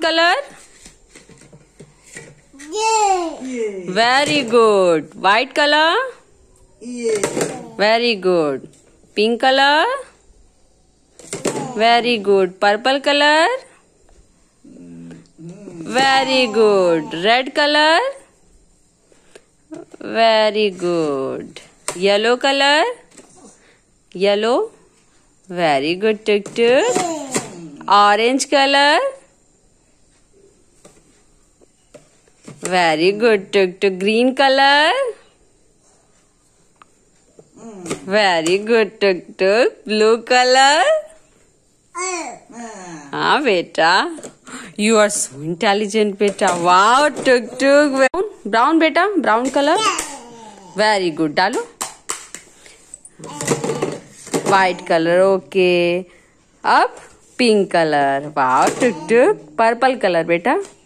color? Yay. Very good. White color? Yay. Very good. Pink color? Yay. Very good. Purple color? Very good. Red color? Very good. Yellow color? Yellow? Very good, Tuk Tuk. Orange color? Very good tuk tuk green colour very good tuk tuk blue colour color. हाँ बेटा you are so intelligent बेटा wow tuk tuk brown brown बेटा brown colour very good डालो white colour okay अब pink colour wow tuk tuk purple colour बेटा